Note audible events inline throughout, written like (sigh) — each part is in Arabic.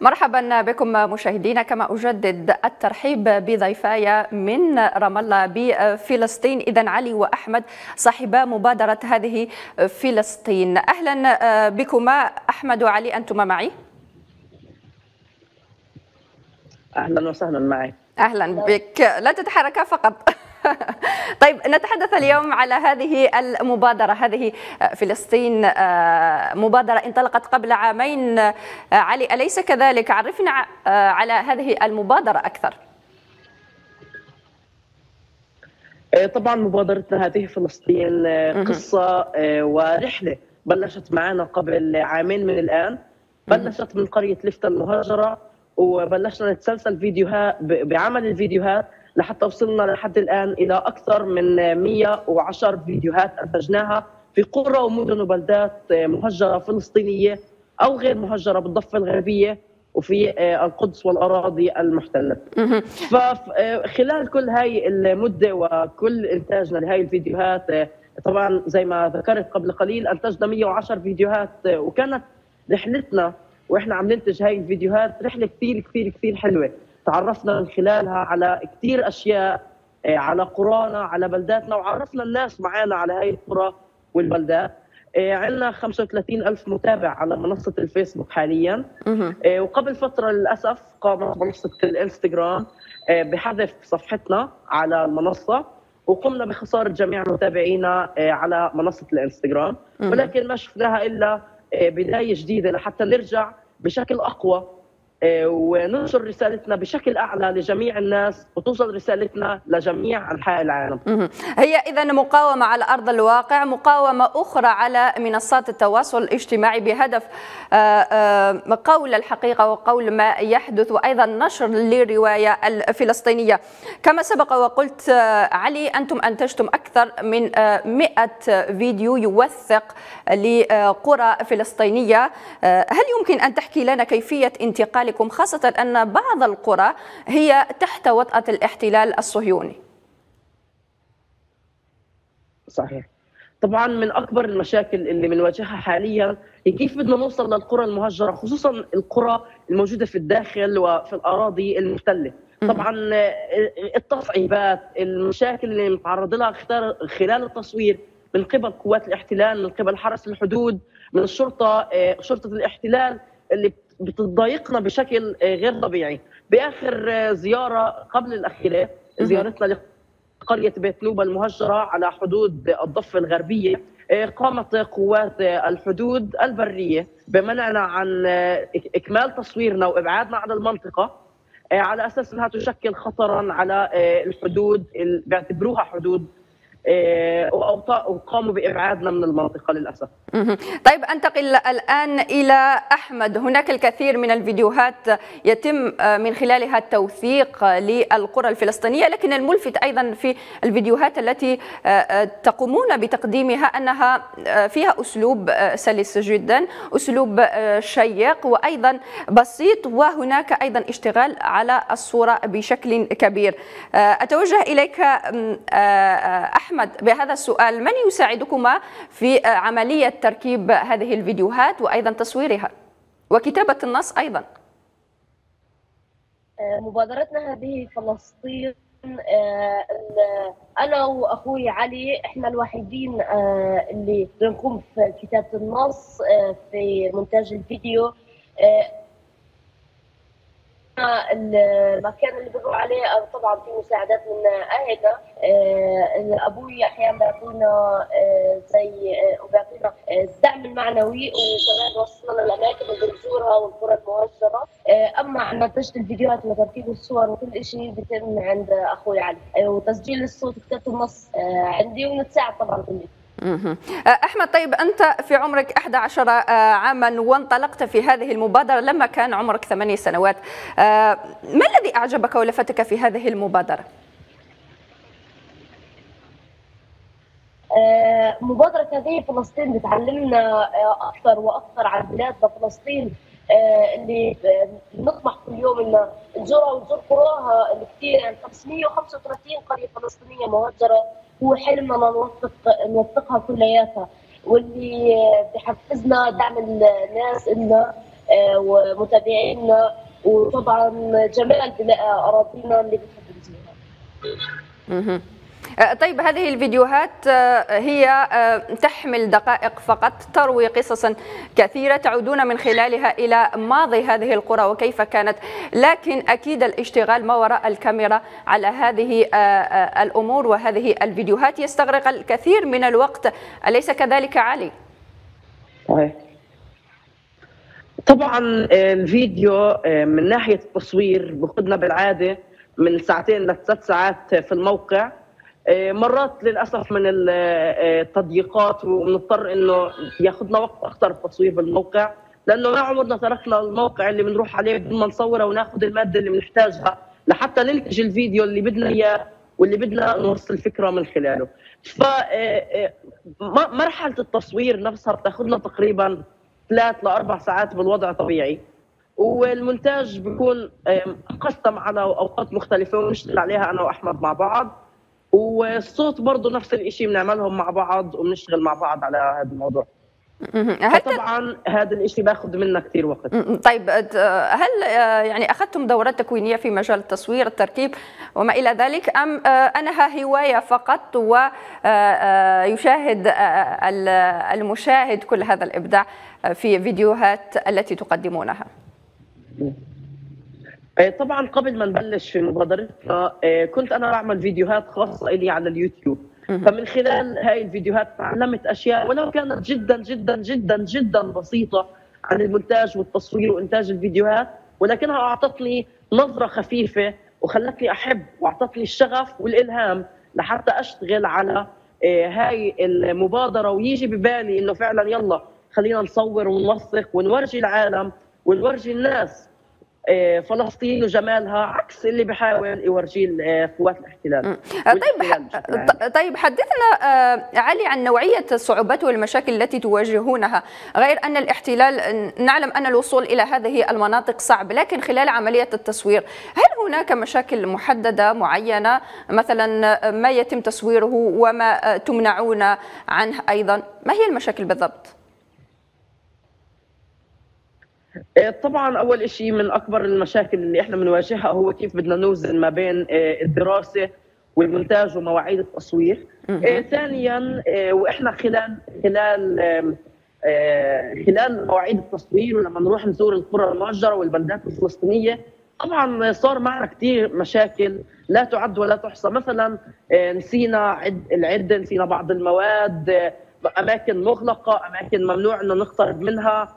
مرحبا بكم مشاهدينا. كما أجدد الترحيب بضيفاي من رام الله بفلسطين. اذا علي وأحمد صاحبا مبادرة هذه فلسطين. أهلا بكما أحمد وعلي أنتما معي؟ أهلا وسهلا معك. أهلا بك. لا تتحركا فقط. (laughs) (laughs) طيب نتحدث اليوم على هذه المبادرة. هذه فلسطين مبادرة انطلقت قبل عامين. علي أليس كذلك؟ عرفنا على هذه المبادرة أكثر. طبعا مبادرتنا هذه فلسطين قصة ورحلة بلشت معنا قبل عامين من الآن. بلشت من قرية لفتة المهجرة وبلشنا نتسلسل فيديوهات بعمل الفيديوهات. لحتى وصلنا لحد الآن إلى أكثر من 110 فيديوهات أنتجناها في قرى ومدن وبلدات مهجرة فلسطينية أو غير مهجرة بالضفة الغربية وفي القدس والأراضي المحتلة. فخلال كل هاي المدة وكل إنتاجنا لهي الفيديوهات طبعا زي ما ذكرت قبل قليل أنتجنا 110 فيديوهات وكانت رحلتنا وإحنا عم ننتج هاي الفيديوهات رحلة كثير كثير كثير حلوة تعرفنا من خلالها على كثير أشياء على قرانا على بلداتنا وعرفنا الناس معنا على هاي القرى والبلدات. عندنا 35 ألف متابع على منصة الفيسبوك حاليا. وقبل فترة للأسف قامت منصة الإنستغرام بحذف صفحتنا على المنصة وقمنا بخسارة جميع متابعينا على منصة الإنستغرام. ولكن ما شفناها إلا بداية جديدة لحتى نرجع بشكل أقوى. وننشر رسالتنا بشكل أعلى لجميع الناس وتوصل رسالتنا لجميع أنحاء العالم. هي اذا مقاومة على أرض الواقع، مقاومة أخرى على منصات التواصل الاجتماعي بهدف قول الحقيقة وقول ما يحدث وأيضا نشر للرواية الفلسطينية. كما سبق وقلت علي أنتم أنتجتم أكثر من 100 فيديو يوثق لقرى فلسطينية، هل يمكن أن تحكي لنا كيفية انتقال ذلكم خاصة أن بعض القرى هي تحت وطأة الاحتلال الصهيوني. صحيح. طبعا من أكبر المشاكل اللي بنواجهها حاليا هي كيف بدنا نوصل للقرى المهجرة خصوصا القرى الموجودة في الداخل وفي الأراضي المحتلة طبعا التصعيبات المشاكل اللي متعرض لها خلال التصوير من قبل قوات الاحتلال من قبل حرس الحدود من الشرطة شرطة الاحتلال اللي بتضايقنا بشكل غير طبيعي. بآخر زيارة قبل الأخيرة زيارتنا لقرية بيت نوبة المهجرة على حدود الضفة الغربية قامت قوات الحدود البرية بمنعنا عن إكمال تصويرنا وإبعادنا عن المنطقة على أساس إنها تشكل خطرا على الحدود اللي بيعتبروها حدود وقاموا بإبعادنا من المنطقة للأسف. طيب أنتقل الآن إلى أحمد، هناك الكثير من الفيديوهات يتم من خلالها التوثيق للقرى الفلسطينية، لكن الملفت أيضا في الفيديوهات التي تقومون بتقديمها أنها فيها أسلوب سلس جدا، أسلوب شيق وأيضا بسيط وهناك أيضا اشتغال على الصورة بشكل كبير. أتوجه إليك أحمد أحمد بهذا السؤال من يساعدكما في عملية تركيب هذه الفيديوهات وأيضا تصويرها؟ وكتابة النص أيضا. مبادرتنا هذه فلسطين أنا وأخوي علي إحنا الوحيدين اللي بنقوم في كتابة النص في مونتاج الفيديو. المكان اللي بنروح عليه طبعا في مساعدات من أهلنا. أبوي أحيانا بيعطينا زي وبيعطينا الدعم المعنوي وكمان بيوصلنا للأماكن اللي بنزورها والقرى المهجرة. أما عن منتجه الفيديوهات وتركيب الصور وكل شيء بيتم عند أخوي علي. وتسجيل الصوت وكتابه النص عندي ونتساعد طبعا كلنا أحمد طيب أنت في عمرك 11 عاما وانطلقت في هذه المبادرة لما كان عمرك ثمانية سنوات. ما الذي أعجبك ولفتك في هذه المبادرة؟ مبادرة هذه فلسطين بتعلمنا أكثر وأكثر عن بلادنا فلسطين اللي نطمح كل يوم إن نزورها ونزور قراها اللي كثير يعني 535 قرية فلسطينية مهجرة. هو حلمنا نوثق نوثقها كلياتها واللي بحفزنا دعم الناس انه ومتابعينا وطبعا بناء أراضينا اللي بتحب نزورها. آه، طيب هذه الفيديوهات آه، هي آه، تحمل دقائق فقط تروي قصصا كثيرة تعودون من خلالها إلى ماضي هذه القرى وكيف كانت. لكن أكيد الاشتغال ما وراء الكاميرا على هذه الأمور وهذه الفيديوهات يستغرق الكثير من الوقت. أليس كذلك علي؟ طبعا الفيديو من ناحية التصوير بأخذنا بالعادة من ساعتين لثلاث ساعات في الموقع. مرات للأسف من آه، التضييقات وبنضطر إنه ياخذنا وقت أكثر التصوير بالموقع لأنه ما عمرنا تركنا الموقع اللي بنروح عليه بدون ما نصوره وناخذ المادة اللي بنحتاجها لحتى ننتج الفيديو اللي بدنا إياه واللي بدنا نوصل الفكرة من خلاله. ف آه، مرحلة التصوير نفسها بتاخذنا تقريبا ثلاث لاربع ساعات بالوضع طبيعي. والمونتاج بيكون قسم على أوقات مختلفة ونشتغل عليها أنا وأحمد مع بعض. والصوت برضه نفس الشيء بنعملهم مع بعض وبنشتغل مع بعض على هذا الموضوع. طبعا هذا الشيء باخذ منا كثير وقت. طيب هل آه، يعني أخذتم دورات تكوينية في مجال التصوير التركيب وما إلى ذلك؟ أم آه، أنها هواية فقط ويشاهد آه، المشاهد كل هذا الإبداع في فيديوهات التي تقدمونها؟ آه، طبعا قبل ما نبلش في مبادرتنا آه، كنت أنا بعمل فيديوهات خاصة لي على اليوتيوب. فمن خلال هاي الفيديوهات تعلمت أشياء ولو كانت جدا جدا جدا جدا بسيطة عن المونتاج والتصوير وإنتاج الفيديوهات ولكنها أعطتني نظرة خفيفة وخلتني أحب وأعطتني الشغف والإلهام لحتى أشتغل على آه، هاي المبادرة ويجي ببالي إنه فعلا يلا خلينا نصور ونوثق ونورجي العالم ونورجي الناس. فلسطين وجمالها عكس اللي بحاول يورجيه قوات الاحتلال. طيب طيب حدثنا آه، علي عن نوعية الصعوبات والمشاكل التي تواجهونها. غير أن الاحتلال نعلم أن الوصول إلى هذه المناطق صعب لكن خلال عملية التصوير هل هناك مشاكل محددة معينة؟ مثلا ما يتم تصويره وما تمنعون عنه أيضا؟ ما هي المشاكل بالضبط؟ طبعا أول شيء من أكبر المشاكل اللي إحنا بنواجهها هو كيف بدنا نوزن ما بين إيه، الدراسة والمونتاج ومواعيد التصوير. إيه، ثانيا وإحنا خلال خلال خلال مواعيد التصوير ولما نروح نزور القرى المهجره والبلدات الفلسطينية طبعا صار معنا كثير مشاكل لا تعد ولا تحصى. مثلا نسينا عد العدة نسينا بعض المواد أماكن مغلقة أماكن ممنوع إنه نقترب منها.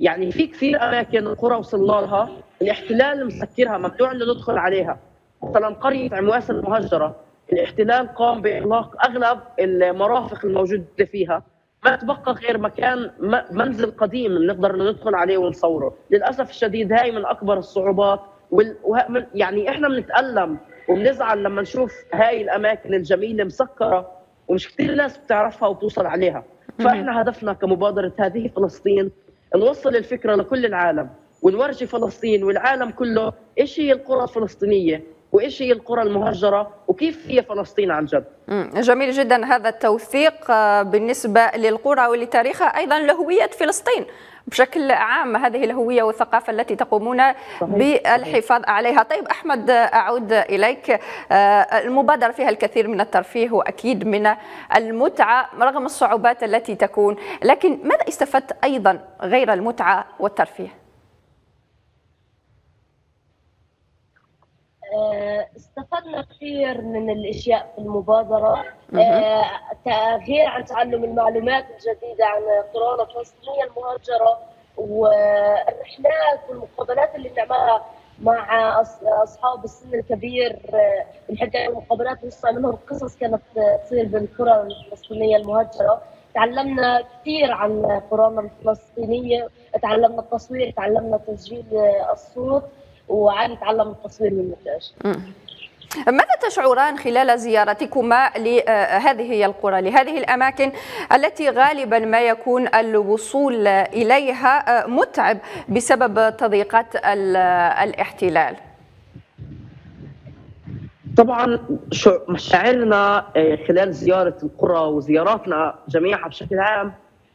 يعني في كثير أماكن قرى وصلنا لها الاحتلال مسكرها ممنوع إنه ندخل عليها. مثلا قرية عمواس المهجرة الاحتلال قام بإغلاق أغلب المرافق الموجودة فيها. ما تبقى غير مكان منزل قديم بنقدر ندخل عليه ونصوره. للأسف الشديد هاي من أكبر الصعوبات وال... يعني إحنا بنتألم وبنزعل لما نشوف هاي الأماكن الجميلة مسكرة ومش كثير ناس بتعرفها وبتوصل عليها. فإحنا هدفنا كمبادرة هذه فلسطين نوصل الفكرة لكل العالم ونورجي فلسطين والعالم كله إيش هي القرى الفلسطينية؟ وإيش هي القرى المهجرة وكيف هي فلسطين عن جد؟ جميل جدا هذا التوثيق آه، بالنسبة للقرى ولتاريخها أيضا لهوية فلسطين. بشكل عام هذه الهوية والثقافة التي تقومون بالحفاظ عليها. طيب أحمد أعود إليك. آه، المبادرة فيها الكثير من الترفيه وأكيد من المتعة رغم الصعوبات التي تكون لكن ماذا استفدت أيضا غير المتعة والترفيه؟ استفدنا كثير من الأشياء في المبادرة. آه، غير عن تعلم المعلومات الجديدة عن قرون الفلسطينيه المهجرة والرحلات والمقابلات اللي بنعملها مع أصحاب السن الكبير بنحكي عن المقابلات نسمع منهم قصص كانت تصير بالقرى الفلسطينية المهجرة. تعلمنا كثير عن قرانا الفلسطينية. تعلمنا التصوير تعلمنا تسجيل الصوت. وعادي يتعلم التصوير والمونتاج ماذا تشعران خلال زيارتكما لهذه القرى لهذه الأماكن التي غالبا ما يكون الوصول إليها متعب بسبب تضييقات الاحتلال؟ طبعا مشاعرنا آه، خلال زيارة القرى وزياراتنا جميعها بشكل عام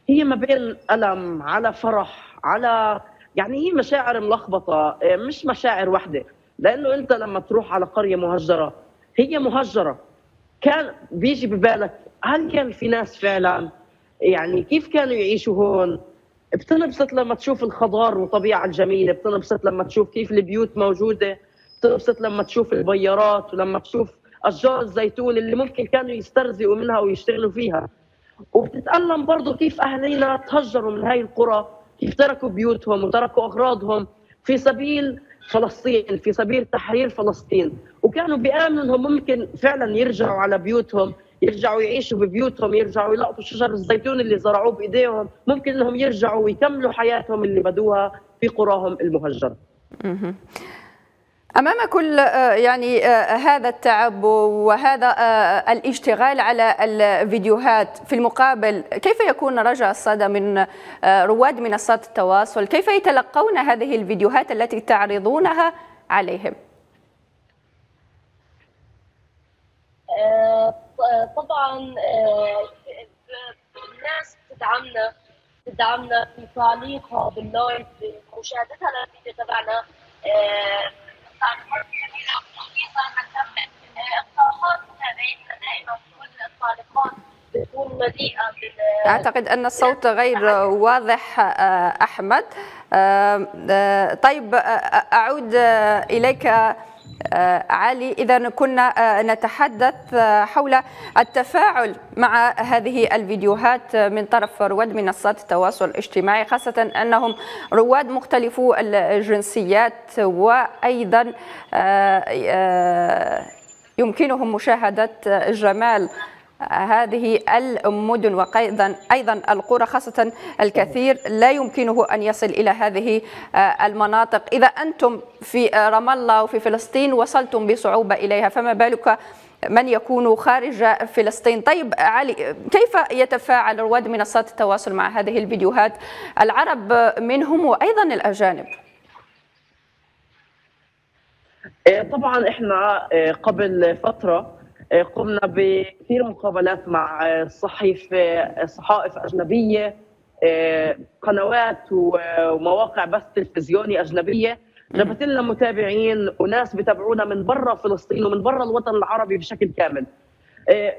هي ما بين ألم على فرح على يعني هي مشاعر ملخبطة مش مشاعر واحدة. لأنه أنت لما تروح على قرية مهجرة هي مهجرة. كان بيجي ببالك هل كان في ناس فعلا؟ يعني كيف كانوا يعيشوا هون؟ بتنبسط لما تشوف الخضار والطبيعة الجميلة بتنبسط لما تشوف كيف البيوت موجودة بتنبسط لما تشوف البيارات ولما تشوف أشجار الزيتون اللي ممكن كانوا يسترزقوا منها ويشتغلوا فيها. وبتتألم برضه كيف أهالينا تهجروا من هاي القرى. تركوا بيوتهم وتركوا أغراضهم في سبيل فلسطين في سبيل تحرير فلسطين. وكانوا بيآمنوا إنهم ممكن فعلا يرجعوا على بيوتهم يرجعوا يعيشوا ببيوتهم يرجعوا يلقطوا شجر الزيتون اللي زرعوه بإيديهم. ممكن إنهم يرجعوا ويكملوا حياتهم اللي بدوها في قراهم المهجرة. أمام كل يعني هذا التعب وهذا الاشتغال على الفيديوهات في المقابل كيف يكون رجع الصدى من رواد منصات التواصل؟ كيف يتلقون هذه الفيديوهات التي تعرضونها عليهم؟ طبعا الناس تدعمنا تدعمنا في تعليقها باللايف بمشاهدتها للفيديو تبعنا. أعتقد أن الصوت غير واضح أحمد. طيب أعود إليك علي. إذا كنا نتحدث حول التفاعل مع هذه الفيديوهات من طرف رواد منصات التواصل الاجتماعي خاصة أنهم رواد مختلفو الجنسيات وأيضا يمكنهم مشاهدة جمال هذه المدن وأيضا أيضا القرى خاصة الكثير لا يمكنه أن يصل إلى هذه المناطق. إذا أنتم في رام الله وفي فلسطين وصلتم بصعوبة إليها فما بالك من يكون خارج فلسطين؟ طيب علي كيف يتفاعل رواد منصات التواصل مع هذه الفيديوهات؟ العرب منهم وأيضا الأجانب. طبعا إحنا قبل فترة قمنا بكثير مقابلات مع صحيف صحائف أجنبية قنوات ومواقع بث تلفزيوني أجنبية. جابت لنا متابعين وناس بتابعونا من برا فلسطين ومن برا الوطن العربي بشكل كامل.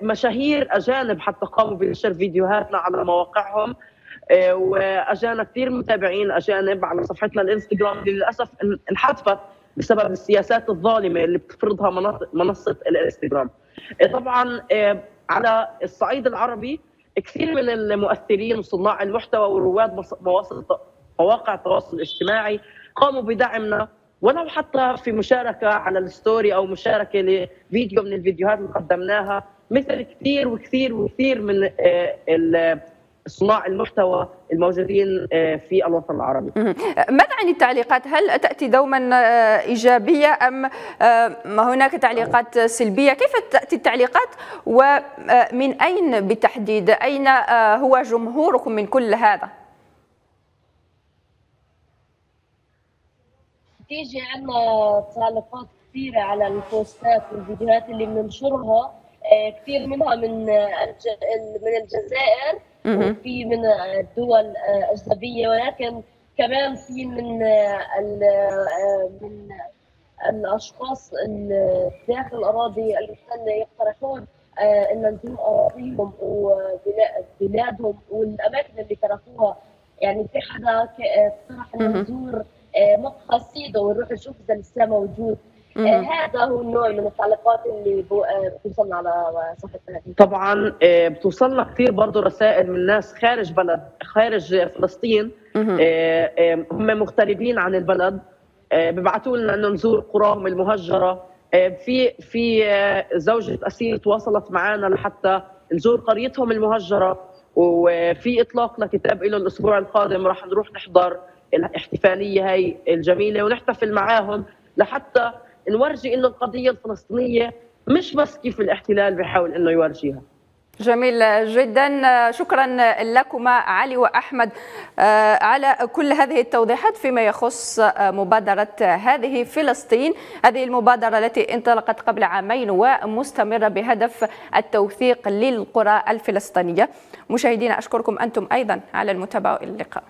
مشاهير أجانب حتى قاموا بنشر فيديوهاتنا على مواقعهم. وأجانا كثير متابعين أجانب على صفحتنا الإنستغرام اللي للأسف انحذفت بسبب السياسات الظالمة اللي بتفرضها منصة الإنستغرام. طبعا على الصعيد العربي كثير من المؤثرين وصناع المحتوى ورواد مواقع التواصل الاجتماعي قاموا بدعمنا ولو حتى في مشاركة على الستوري أو مشاركة لفيديو من الفيديوهات اللي قدمناها مثل كثير وكثير وكثير من صناع المحتوى الموجودين في الوطن العربي. ماذا عن التعليقات؟ هل تأتي دوما إيجابية أم هناك تعليقات سلبية؟ كيف تأتي التعليقات؟ ومن أين بالتحديد أين هو جمهوركم من كل هذا؟ تيجي عندنا تعليقات كثيرة على البوستات والفيديوهات اللي بننشرها كثير منها من من الجزائر. وفي من الدول اجنبيه ولكن كمان في من من الأشخاص داخل الأراضي المحتله يقترحون إن نزور أراضيهم وبلادهم والأماكن اللي تركوها. يعني في حدا اقترح ان نزور مقهى سيدو ونروح نشوف إذا لسه موجود. آه هذا هو النوع من التعليقات اللي بتوصلنا على صفحتنا طبعا آه بتوصلنا كثير برضه رسائل من ناس خارج بلد خارج فلسطين. آه هم مغتربين عن البلد. ببعثوا لنا انه نزور قراهم المهجرة. في في زوجة أسير تواصلت معنا لحتى نزور قريتهم المهجرة. وفي إطلاق لكتاب له الأسبوع القادم راح نروح نحضر الاحتفالية هاي الجميلة ونحتفل معاهم لحتى نورجي إنه القضية الفلسطينية مش بس كيف الاحتلال بيحاول إنه يورجيها. جميل جدا. شكرا لكما علي وأحمد على كل هذه التوضيحات فيما يخص مبادرة هذه فلسطين. هذه المبادرة التي انطلقت قبل عامين ومستمرة بهدف التوثيق للقرى الفلسطينية. مشاهدينا أشكركم أنتم أيضا. على المتابعة اللقاء.